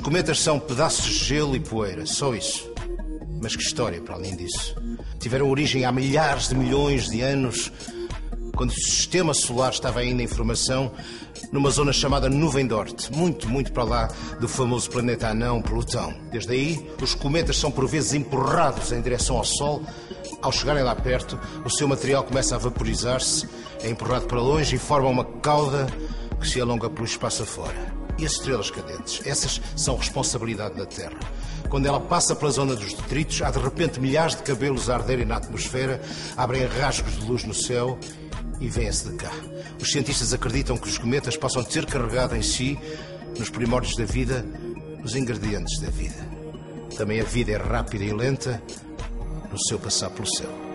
cometas são pedaços de gelo e poeira, só isso. Mas que história para além disso. Tiveram origem há milhares de milhões de anos, quando o sistema solar estava ainda em formação, numa zona chamada Nuvem Dorte, muito, muito para lá do famoso planeta anão Plutão. Desde aí, os cometas são por vezes empurrados em direção ao Sol. Ao chegarem lá perto, o seu material começa a vaporizar-se, é empurrado para longe e forma uma cauda que se alonga pelo espaço afora. E as estrelas cadentes? Essas são responsabilidade da Terra. Quando ela passa pela zona dos detritos, há de repente milhares de cabelos a arderem na atmosfera, abrem rasgos de luz no céu e vêm-se de cá. Os cientistas acreditam que os cometas possam ter carregado em si, nos primórdios da vida, os ingredientes da vida. Também a vida é rápida e lenta no seu passar pelo céu.